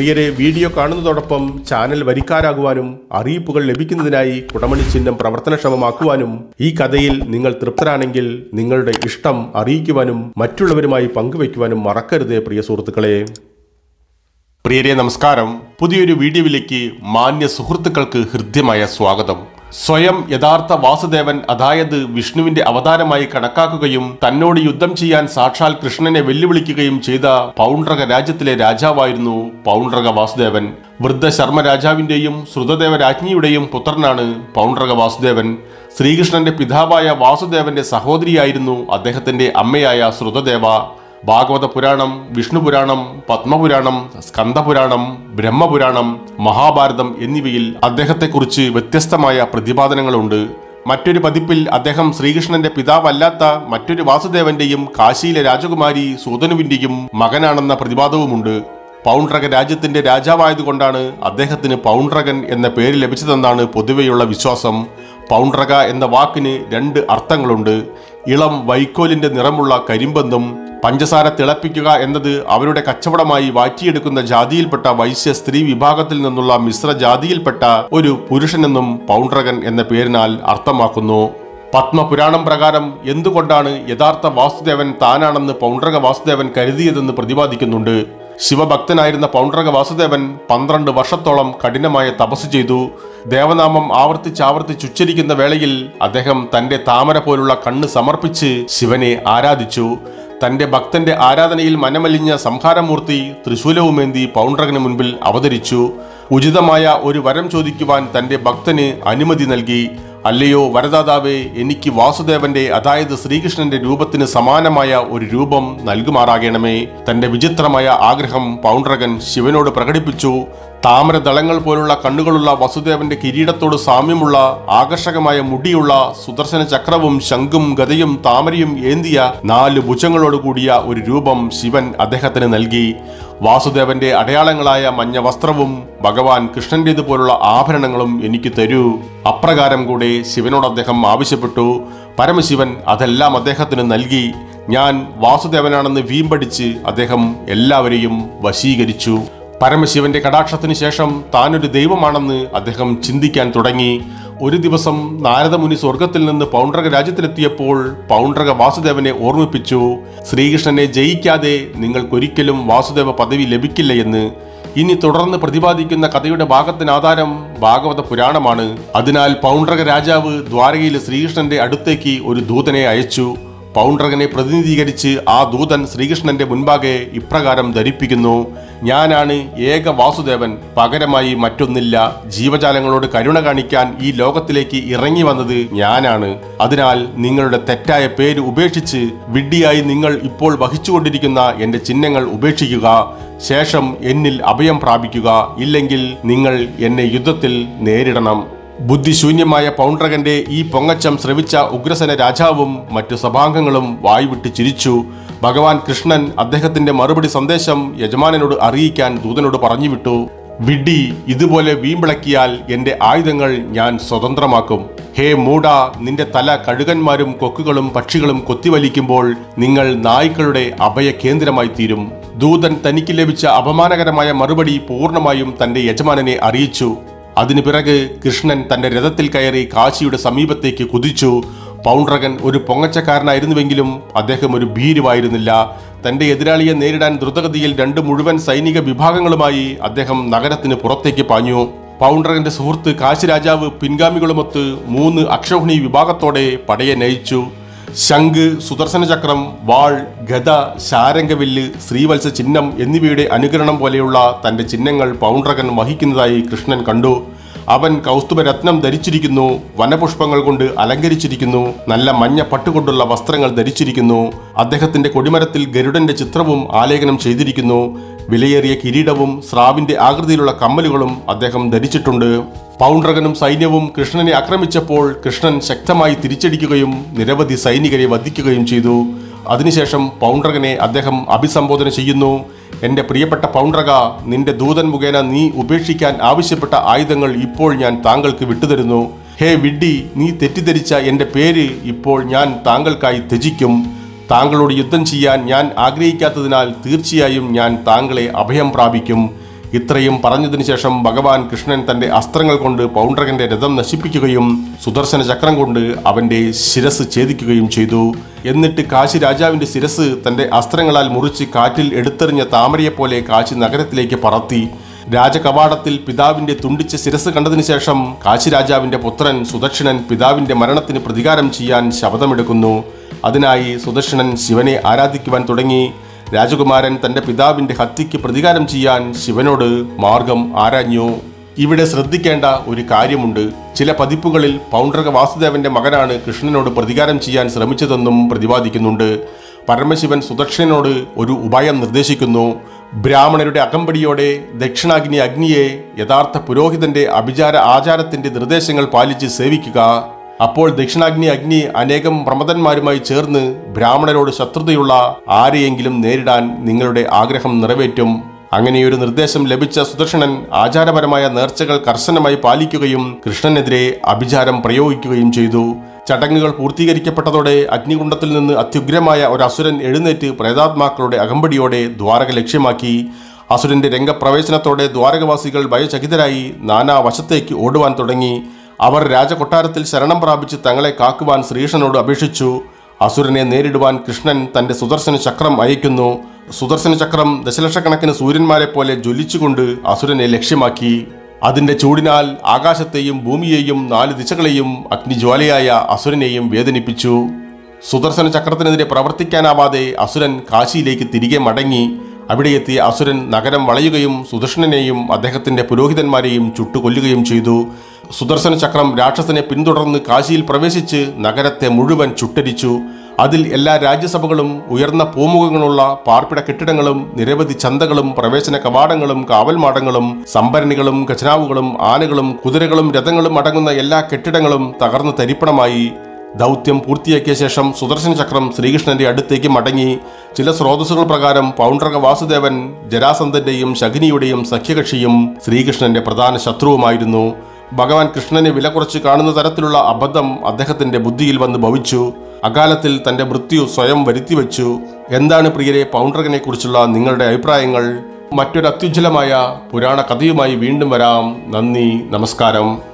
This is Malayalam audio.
പ്രിയരെ വീഡിയോ കാണുന്നതോടൊപ്പം ചാനൽ വരിക്കാരാകുവാനും അറിയിപ്പുകൾ ലഭിക്കുന്നതിനായി കുടമണി ചിഹ്നം പ്രവർത്തനക്ഷമമാക്കുവാനും ഈ കഥയിൽ നിങ്ങൾ തൃപ്തരാണെങ്കിൽ നിങ്ങളുടെ ഇഷ്ടം അറിയിക്കുവാനും മറ്റുള്ളവരുമായി പങ്കുവയ്ക്കുവാനും മറക്കരുത് പ്രിയ സുഹൃത്തുക്കളെ. പ്രിയരെ നമസ്കാരം. പുതിയൊരു വീഡിയോയിലേക്ക് മാന്യ സുഹൃത്തുക്കൾക്ക് ഹൃദ്യമായ സ്വാഗതം. സ്വയം യഥാർത്ഥ വാസുദേവൻ അതായത് വിഷ്ണുവിന്റെ അവതാരമായി കണക്കാക്കുകയും തന്നോട് യുദ്ധം ചെയ്യാൻ സാക്ഷാൽ കൃഷ്ണനെ വെല്ലുവിളിക്കുകയും ചെയ്ത പൗണ്ഡ്രക രാജ്യത്തിലെ രാജാവായിരുന്നു പൗണ്ഡ്രക വാസുദേവൻ. വൃദ്ധ ശർമ്മ രാജാവിന്റെയും ശ്രുതദേവ രാജ്ഞിയുടെയും പുത്രനാണ് പൗണ്ഡ്രക വാസുദേവൻ. ശ്രീകൃഷ്ണന്റെ പിതാവായ വാസുദേവന്റെ സഹോദരിയായിരുന്നു അദ്ദേഹത്തിന്റെ അമ്മയായ ശ്രുതദേവ. ഭാഗവത പുരാണം വിഷ്ണു പുരാണം പത്മപുരാണം സ്കന്ദപുരാണം ബ്രഹ്മപുരാണം മഹാഭാരതം എന്നിവയിൽ അദ്ദേഹത്തെക്കുറിച്ച് വ്യത്യസ്തമായ പ്രതിപാദനങ്ങളുണ്ട്. മറ്റൊരു പതിപ്പിൽ അദ്ദേഹം ശ്രീകൃഷ്ണന്റെ പിതാവല്ലാത്ത മറ്റൊരു വാസുദേവന്റെയും കാശിയിലെ രാജകുമാരി സൂതനുവിന്റെയും മകനാണെന്ന പ്രതിപാദവുമുണ്ട്. പൗണ്ട്രകൻ രാജ്യത്തിന്റെ രാജാവായതുകൊണ്ടാണ് അദ്ദേഹത്തിന് പൗണ്ട്രകൻ എന്ന പേര് ലഭിച്ചതെന്നാണ് പൊതുവെയുള്ള വിശ്വാസം. പൗണ്ട്രക എന്ന വാക്കിന് രണ്ട് അർത്ഥങ്ങളുണ്ട്. ഇളം വൈക്കോലിന്റെ നിറമുള്ള കരിമ്പന്തും പഞ്ചസാര തിളപ്പിക്കുക എന്നത് അവരുടെ കച്ചവടമായി വാറ്റിയെടുക്കുന്ന ജാതിയിൽപ്പെട്ട വൈശ്യ സ്ത്രീ വിഭാഗത്തിൽ നിന്നുള്ള മിശ്ര ജാതിയിൽപ്പെട്ട ഒരു പുരുഷനെന്നും പൗണ്ട്രകൻ എന്ന പേരിനാൽ അർത്ഥമാക്കുന്നു. പത്മപുരാണം പ്രകാരം എന്തുകൊണ്ടാണ് യഥാർത്ഥ വാസുദേവൻ താനാണെന്ന് പൗണ്ട്രക വാസുദേവൻ കരുതിയതെന്ന് പ്രതിപാദിക്കുന്നുണ്ട്. ശിവഭക്തനായിരുന്ന പൗണ്ട്രക വാസുദേവൻ പന്ത്രണ്ട് വർഷത്തോളം കഠിനമായ തപസ് ചെയ്തു. ദേവനാമം ആവർത്തിച്ചാവർത്തിച്ചുച്ചരിക്കുന്ന വേളയിൽ അദ്ദേഹം തന്റെ താമര പോലുള്ള കണ്ണ് സമർപ്പിച്ച് ശിവനെ ആരാധിച്ചു. തന്റെ ഭക്തന്റെ ആരാധനയിൽ മനമലിഞ്ഞ സംഹാരമൂർത്തി തൃശൂലവുമേന്തി പൗണ്ട്രകന് മുൻപിൽ അവതരിച്ചു. ഉചിതമായ ഒരു വരം ചോദിക്കുവാൻ തന്റെ ഭക്തന് അനുമതി നൽകി. അല്ലയോ വരദാതാവേ എനിക്ക് വാസുദേവന്റെ അതായത് ശ്രീകൃഷ്ണന്റെ രൂപത്തിന് സമാനമായ ഒരു രൂപം നൽകുമാറാകണമേ. തന്റെ വിചിത്രമായ ആഗ്രഹം പൗണ്ട്രകൻ ശിവനോട് പ്രകടിപ്പിച്ചു. താമരദളങ്ങൾ പോലുള്ള കണ്ണുകളുള്ള വസുദേവന്റെ കിരീടത്തോട് സാമ്യമുള്ള ആകർഷകമായ മുടിയുള്ള സുദർശന ചക്രവും ശംഖും ഗതയും താമരയും ഏന്തിയ നാല് ഭുജങ്ങളോട് കൂടിയ ഒരു രൂപം ശിവൻ അദ്ദേഹത്തിന് നൽകി. വാസുദേവന്റെ അടയാളങ്ങളായ മഞ്ഞ വസ്ത്രവും ഭഗവാൻ കൃഷ്ണന്റേതുപോലുള്ള ആഭരണങ്ങളും എനിക്ക് തരൂ. അപ്രകാരം കൂടെ ശിവനോട് അദ്ദേഹം ആവശ്യപ്പെട്ടു. പരമശിവൻ അതെല്ലാം അദ്ദേഹത്തിന് നൽകി. ഞാൻ വാസുദേവനാണെന്ന് വീമ്പടിച്ച് അദ്ദേഹം എല്ലാവരെയും വശീകരിച്ചു. പരമശിവന്റെ കടാക്ഷത്തിന് ശേഷം താനൊരു ദൈവമാണെന്ന് അദ്ദേഹം ചിന്തിക്കാൻ തുടങ്ങി. ഒരു ദിവസം നാരദമുനി സ്വർഗത്തിൽ നിന്ന് പൗണ്ഡ്രക രാജ്യത്തിലെത്തിയപ്പോൾ പൗണ്ഡ്രക വാസുദേവനെ ഓർമ്മിപ്പിച്ചു. ശ്രീകൃഷ്ണനെ ജയിക്കാതെ നിങ്ങൾക്കൊരിക്കലും വാസുദേവ പദവി ലഭിക്കില്ല എന്ന്. ഇനി തുടർന്ന് പ്രതിപാദിക്കുന്ന കഥയുടെ ഭാഗത്തിന് ആധാരം ഭാഗവത പുരാണമാണ്. അതിനാൽ പൗണ്ഡ്രക രാജാവ് ദ്വാരകയിലെ ശ്രീകൃഷ്ണന്റെ അടുത്തേക്ക് ഒരു ദൂതനെ അയച്ചു. പൗണ്ഡ്രകനെ പ്രതിനിധീകരിച്ച് ആ ദൂതൻ ശ്രീകൃഷ്ണന്റെ മുൻപാകെ ഇപ്രകാരം ധരിപ്പിക്കുന്നു. ഞാനാണ് ഏക വാസുദേവൻ. പകരമായി മറ്റൊന്നില്ല. ജീവജാലങ്ങളോട് കരുണ കാണിക്കാൻ ഈ ലോകത്തിലേക്ക് ഇറങ്ങി വന്നത് ഞാനാണ്. അതിനാൽ നിങ്ങളുടെ തെറ്റായ പേര് ഉപേക്ഷിച്ച് വിഡ്ഢിയായി നിങ്ങൾ ഇപ്പോൾ വഹിച്ചുകൊണ്ടിരിക്കുന്ന എന്റെ ചിഹ്നങ്ങൾ ഉപേക്ഷിക്കുക. ശേഷം എന്നിൽ അഭയം പ്രാപിക്കുക. ഇല്ലെങ്കിൽ നിങ്ങൾ എന്നെ യുദ്ധത്തിൽ നേരിടണം. ബുദ്ധിശൂന്യമായ പൗണ്ട്രകന്റെ ഈ പൊങ്ങച്ചം ശ്രവിച്ച ഉഗ്രസന രാജാവും മറ്റു സഭാംഗങ്ങളും വായ്വിട്ട് ചിരിച്ചു. ഭഗവാൻ കൃഷ്ണൻ അദ്ദേഹത്തിന്റെ മറുപടി സന്ദേശം യജമാനനോട് അറിയിക്കാൻ ദൂതനോട് പറഞ്ഞുവിട്ടു. വിഡി ഇതുപോലെ വീമ്പിളക്കിയാൽ എന്റെ ആയുധങ്ങൾ ഞാൻ സ്വതന്ത്രമാക്കും. ഹേ മൂട നിന്റെ തല കഴുകന്മാരും കൊക്കുകളും പക്ഷികളും കൊത്തിവലിക്കുമ്പോൾ നിങ്ങൾ നായ്ക്കളുടെ അഭയ കേന്ദ്രമായി തീരും. ദൂതൻ തനിക്ക് ലഭിച്ച അപമാനകരമായ മറുപടി പൂർണമായും തന്റെ യജമാനനെ അറിയിച്ചു. അതിനു പിറക് കൃഷ്ണൻ തന്റെ രഥത്തിൽ കയറി കാശിയുടെ സമീപത്തേക്ക് കുതിച്ചു. പൗണ്ട്രകൻ ഒരു പൊങ്ങച്ചക്കാരനായിരുന്നുവെങ്കിലും അദ്ദേഹം ഒരു ഭീരുവായിരുന്നില്ല. തന്റെ എതിരാളിയെ നേരിടാൻ ദ്രുതഗതിയിൽ രണ്ട് മുഴുവൻ സൈനിക വിഭാഗങ്ങളുമായി അദ്ദേഹം നഗരത്തിന് പുറത്തേക്ക് പാഞ്ഞു. പൗണ്ട്രകന്റെ സുഹൃത്ത് കാശി രാജാവ് പിൻഗാമികളുമൊത്ത് മൂന്ന് അക്ഷൗഹിണി വിഭാഗത്തോടെ പടയെ നയിച്ചു. ശംഖ് സുദർശന ചക്രം വാൾ ഗത ശാരംഗവില്ല് ശ്രീവത്സ ചിഹ്നം എന്നിവയുടെ അനുകരണം പോലെയുള്ള തന്റെ ചിഹ്നങ്ങൾ പൗണ്ട്രകൻ വഹിക്കുന്നതായി കൃഷ്ണൻ കണ്ടു. അവൻ കൗസ്തുഭരത്നം ധരിച്ചിരിക്കുന്നു വനപുഷ്പങ്ങൾ കൊണ്ട് അലങ്കരിച്ചിരിക്കുന്നു നല്ല മഞ്ഞ പട്ടുകൊണ്ടുള്ള വസ്ത്രങ്ങൾ ധരിച്ചിരിക്കുന്നു. അദ്ദേഹത്തിന്റെ കൊടിമരത്തിൽ ഗരുഡന്റെ ചിത്രവും ആലേഖനം ചെയ്തിരിക്കുന്നു. വിലയേറിയ കിരീടവും സ്രാവിന്റെ ആകൃതിയിലുള്ള കമ്മലുകളും അദ്ദേഹം ധരിച്ചിട്ടുണ്ട്. പൗണ്ട്രകനും സൈന്യവും കൃഷ്ണനെ ആക്രമിച്ചപ്പോൾ കൃഷ്ണൻ ശക്തമായി തിരിച്ചടിക്കുകയും നിരവധി സൈനികരെ വധിക്കുകയും ചെയ്തു. അതിനുശേഷം പൗണ്ട്രകനെ അദ്ദേഹം അഭിസംബോധന ചെയ്യുന്നു. എന്റെ പ്രിയപ്പെട്ട പൗണ്ട്രക നിന്റെ ദൂതൻ മുഖേന നീ ഉപേക്ഷിക്കാൻ ആവശ്യപ്പെട്ട ആയുധങ്ങൾ ഇപ്പോൾ ഞാൻ താങ്കൾക്ക് വിട്ടുതരുന്നു. ഹേ വിഡ്ഡി നീ തെറ്റിദ്ധരിച്ച എന്റെ പേര് ഇപ്പോൾ ഞാൻ താങ്കൾക്കായി ത്യജിക്കും. താങ്കളോട് യുദ്ധം ചെയ്യാൻ ഞാൻ ആഗ്രഹിക്കാത്തതിനാൽ തീർച്ചയായും ഞാൻ താങ്കളെ അഭയം പ്രാപിക്കും. ഇത്രയും പറഞ്ഞതിനു ശേഷം ഭഗവാൻ കൃഷ്ണൻ തന്റെ അസ്ത്രങ്ങൾ കൊണ്ട് പൗണ്ഡ്രകന്റെ രഥം നശിപ്പിക്കുകയും സുദർശന ചക്രം കൊണ്ട് അവന്റെ ശിരസ് ഛേദിക്കുകയും ചെയ്തു. എന്നിട്ട് കാശി രാജാവിന്റെ ശിരസ് തന്റെ അസ്ത്രങ്ങളാൽ മുറിച്ച് കാറ്റിൽ എടുത്തെറിഞ്ഞ താമരയെപ്പോലെ കാശി നഗരത്തിലേക്ക് പറത്തി. രാജകവാടത്തിൽ പിതാവിന്റെ തുണ്ടിച്ച ശിരസ് കണ്ടതിനു ശേഷം കാശിരാജാവിന്റെ പുത്രൻ സുദക്ഷിണൻ പിതാവിന്റെ മരണത്തിന് പ്രതികാരം ചെയ്യാൻ ശപഥമെടുക്കുന്നു. അതിനായി സുദക്ഷിണൻ ശിവനെ ആരാധിക്കുവാൻ തുടങ്ങി. രാജകുമാരൻ തന്റെ പിതാവിന്റെ ഹത്യയ്ക്ക് പ്രതികാരം ചെയ്യാൻ ശിവനോട് മാർഗം ആരാഞ്ഞു. ഇവിടെ ശ്രദ്ധിക്കേണ്ട ഒരു കാര്യമുണ്ട്. ചില പതിപ്പുകളിൽ പൗണ്ഡ്രക വാസുദേവന്റെ മകനാണ് കൃഷ്ണനോട് പ്രതികാരം ചെയ്യാൻ ശ്രമിച്ചതെന്നും പ്രതിപാദിക്കുന്നുണ്ട്. പരമശിവൻ സുദക്ഷിണനോട് ഒരു ഉപായം നിർദ്ദേശിക്കുന്നു. ബ്രാഹ്മണരുടെ അകമ്പടിയോടെ ദക്ഷിണാഗ്നി അഗ്നിയെ യഥാർത്ഥ പുരോഹിതന്റെ അഭിചാര ആചാരത്തിന്റെ നിർദ്ദേശങ്ങൾ പാലിച്ച് സേവിക്കുക. അപ്പോൾ ദക്ഷിണാഗ്നി അഗ്നി അനേകം പ്രമദന്മാരുമായി ചേർന്ന് ബ്രാഹ്മണരോട് ശത്രുതയുള്ള ആരെയെങ്കിലും നേരിടാൻ നിങ്ങളുടെ ആഗ്രഹം നിറവേറ്റും. അങ്ങനെയൊരു നിർദ്ദേശം ലഭിച്ച സുദർശനൻ ആചാരപരമായ നേർച്ചകൾ കർശനമായി പാലിക്കുകയും കൃഷ്ണനെതിരെ അഭിചാരം പ്രയോഗിക്കുകയും ചെയ്തു. ചടങ്ങുകൾ പൂർത്തീകരിക്കപ്പെട്ടതോടെ അഗ്നികുണ്ടത്തിൽ നിന്ന് അത്യുഗ്രമായ ഒരു അസുരൻ എഴുന്നേറ്റ് പ്രേതാത്മാക്കളുടെ അകമ്പടിയോടെ ദ്വാരക ലക്ഷ്യമാക്കി. അസുരന്റെ രംഗപ്രവേശനത്തോടെ ദ്വാരകവാസികൾ ഭയചകിതരായി നാനാ വശത്തേക്ക് ഓടുവാൻ തുടങ്ങി. അവർ രാജകൊട്ടാരത്തിൽ ശരണം പ്രാപിച്ച് തങ്ങളെ കാക്കുവാൻ ശ്രീകൃഷ്ണനോട് അപേക്ഷിച്ചു. അസുരനെ നേരിടുവാൻ കൃഷ്ണൻ തന്റെ സുദർശന ചക്രം അയക്കുന്നു സുദർശന ചക്രം ദശലക്ഷക്കണക്കിന് സൂര്യന്മാരെ പോലെ ജ്വലിച്ചുകൊണ്ട് അസുരനെ ലക്ഷ്യമാക്കി. അതിന്റെ ചൂടിനാൽ ആകാശത്തെയും ഭൂമിയെയും നാല് ദിശകളെയും അഗ്നിജ്വാലയായ അസുരനെയും വേദനിപ്പിച്ചു. സുദർശന ചക്രത്തിനെതിരെ പ്രവർത്തിക്കാനാവാതെ അസുരൻ കാശിയിലേക്ക് തിരികെ മടങ്ങി. അവിടെ എത്തിയ അസുരൻ നഗരം വളയുകയും സുദർശനെയും അദ്ദേഹത്തിന്റെ പുരോഹിതന്മാരെയും ചുട്ടുകൊല്ലുകയും ചെയ്തു. സുദർശന ചക്രം രാക്ഷസനെ പിന്തുടർന്ന് കാശിയിൽ പ്രവേശിച്ച് നഗരത്തെ മുഴുവൻ ചുട്ടരിച്ചു. അതിൽ എല്ലാ രാജ്യസഭകളും ഉയർന്ന പൂമുഖങ്ങളുള്ള പാർപ്പിട കെട്ടിടങ്ങളും നിരവധി ചന്തകളും പ്രവേശന കവാടങ്ങളും കാവൽമാടങ്ങളും സംഭരണികളും ഖജനാവുകളും ആനകളും കുതിരകളും രഥങ്ങളും അടങ്ങുന്ന എല്ലാ കെട്ടിടങ്ങളും തകർന്ന് തരിപ്പണമായി. ദൗത്യം പൂർത്തിയാക്കിയ ശേഷം സുദർശന ചക്രം ശ്രീകൃഷ്ണന്റെ അടുത്തേക്ക് മടങ്ങി. ചില സ്രോതസ്സുകൾ പ്രകാരം പൗണ്ഡ്രക വാസുദേവൻ ജരാസന്ധന്റെയും ശകിനിയുടെയും സഖ്യകക്ഷിയും ശ്രീകൃഷ്ണന്റെ പ്രധാന ശത്രുവുമായിരുന്നു. ഭഗവാൻ കൃഷ്ണനെ വില കുറച്ച് കാണുന്ന തരത്തിലുള്ള അബദ്ധം അദ്ദേഹത്തിന്റെ ബുദ്ധിയിൽ വന്ന് ഭവിച്ചു. അകാലത്തിൽ തന്റെ മൃത്യു സ്വയം വരുത്തിവെച്ചു. എന്താണ് പ്രിയരെ പൗണ്ടറിനെ കുറിച്ചുള്ള നിങ്ങളുടെ അഭിപ്രായങ്ങൾ? മറ്റൊരു അത്യുജ്വലമായ പുരാണ കഥയുമായി വീണ്ടും വരാം. നന്ദി നമസ്കാരം.